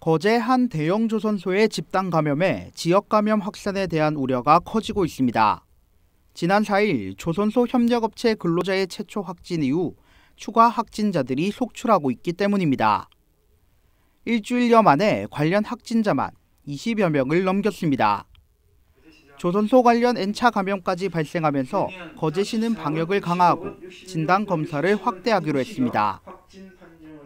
거제 한 대형 조선소의 집단 감염에 지역 감염 확산에 대한 우려가 커지고 있습니다. 지난 4일 조선소 협력업체 근로자의 최초 확진 이후 추가 확진자들이 속출하고 있기 때문입니다. 일주일여 만에 관련 확진자만 20여 명을 넘겼습니다. 조선소 관련 N차 감염까지 발생하면서 거제시는 방역을 강화하고 진단 검사를 확대하기로 했습니다.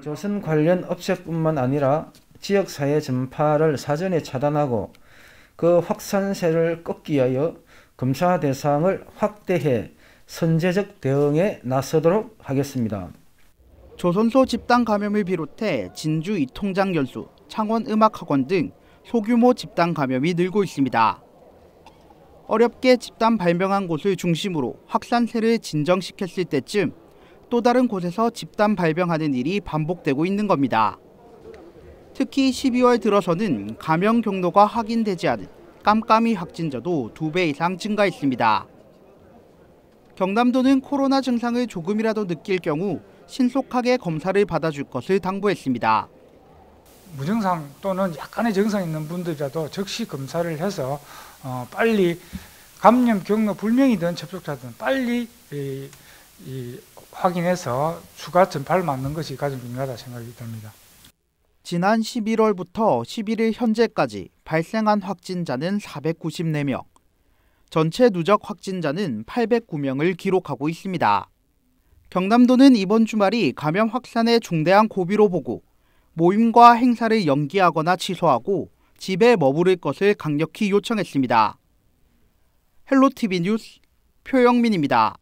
조선 관련 업체뿐만 아니라 지역 사회 전파를 사전에 차단하고 그 확산세를 꺾기 위하여 검사 대상을 확대해 선제적 대응에 나서도록 하겠습니다. 조선소 집단 감염을 비롯해 진주 이통장 연수, 창원 음악학원 등 소규모 집단 감염이 늘고 있습니다. 어렵게 집단 발병한 곳을 중심으로 확산세를 진정시켰을 때쯤 또 다른 곳에서 집단 발병하는 일이 반복되고 있는 겁니다. 특히 12월 들어서는 감염 경로가 확인되지 않은 깜깜이 확진자도 2배 이상 증가했습니다. 경남도는 코로나 증상을 조금이라도 느낄 경우 신속하게 검사를 받아줄 것을 당부했습니다. 무증상 또는 약간의 증상 있는 분들이라도 즉시 검사를 해서 어, 빨리 감염 경로 불명이든 접촉자든 빨리 확인해서 추가 전파를 막는 것이 가장 중요하다 생각이 듭니다. 지난 11월부터 11일 현재까지 발생한 확진자는 494명, 전체 누적 확진자는 809명을 기록하고 있습니다. 경남도는 이번 주말이 감염 확산의 중대한 고비로 보고 모임과 행사를 연기하거나 취소하고 집에 머무를 것을 강력히 요청했습니다. 헬로티비 뉴스 표영민입니다.